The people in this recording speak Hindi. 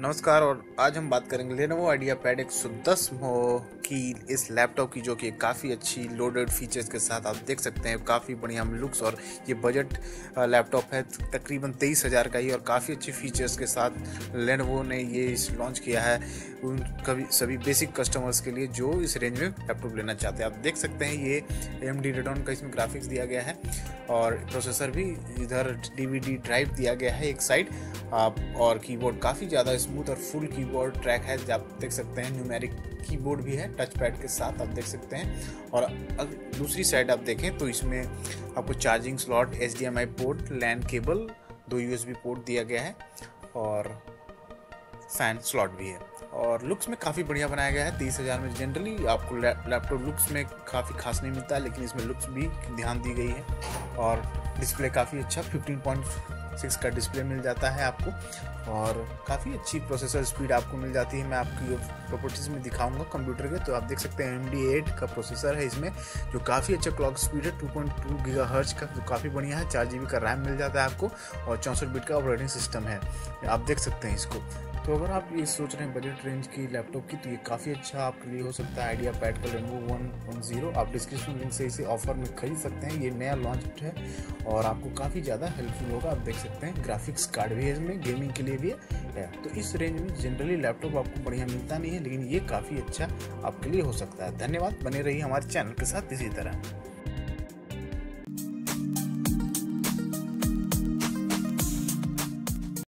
नमस्कार, और आज हम बात करेंगे लेनोवो आइडिया पैड 110 की, इस लैपटॉप की, जो कि काफ़ी अच्छी लोडेड फीचर्स के साथ आप देख सकते हैं। काफ़ी बढ़िया हम लुक्स और ये बजट लैपटॉप है, तकरीबन तेईस हज़ार का ही, और काफ़ी अच्छी फीचर्स के साथ लेनोवो ने ये इस लॉन्च किया है उन कभी, सभी बेसिक कस्टमर्स के लिए जो इस रेंज में लैपटॉप लेना चाहते हैं। आप देख सकते हैं, ये एम डी रेडॉन का इसमें ग्राफिक्स दिया गया है, और प्रोसेसर भी इधर DVD ड्राइव दिया गया है एक साइड और कीबोर्ड काफ़ी ज़्यादा स्मूथ और फुल कीबोर्ड ट्रैक है आप देख सकते हैं न्यूमेरिक कीबोर्ड भी है टच पैड के साथ आप देख सकते हैं। और अगर दूसरी साइड आप देखें तो इसमें आपको charging slot H port LAN cable दो यू एस बी पोर्ट दिया गया है और फ़ैन स्लॉट भी है। और लुक्स में काफ़ी बढ़िया बनाया गया है, तीस हज़ार में जनरली आपको लैपटॉप लुक्स में काफ़ी खास नहीं मिलता है लेकिन इसमें लुक्स भी ध्यान दी गई है। और डिस्प्ले काफ़ी अच्छा फिफ्टीन पॉइंट सिक्स का डिस्प्ले मिल जाता है आपको। और काफ़ी अच्छी प्रोसेसर स्पीड आपको मिल जाती है। मैं आपकी प्रॉपर्टीज़ में दिखाऊँगा कंप्यूटर के तो आप देख सकते हैं एम डी एट का प्रोसेसर है इसमें, जो काफ़ी अच्छा क्लॉक स्पीड है टू पॉइंट टू गीगा हर्च का, जो काफ़ी बढ़िया है। चार जी बी का रैम मिल जाता है आपको और चौंसठ बिट का ऑपरेटिंग सिस्टम है। आप देख सकते हैं इसको। तो अगर आप ये सोच रहे हैं बजट रेंज की लैपटॉप की तो ये काफ़ी अच्छा आपके लिए हो सकता है आइडिया पैड का लेनोवो वन वन ज़ीरो आप डिस्क्रिप्शन लिंक से इसे ऑफ़र में खरीद सकते हैं। ये नया लॉन्च है और आपको काफ़ी ज़्यादा हेल्पफुल होगा। आप देख सकते हैं। ग्राफिक्स कार्ड भी है इसमें गेमिंग के लिए भी है। तो इस रेंज में जनरली लैपटॉप आपको बढ़िया मिलता नहीं है, लेकिन ये काफ़ी अच्छा आपके लिए हो सकता है। धन्यवाद, बने रही हमारे चैनल के साथ इसी तरह।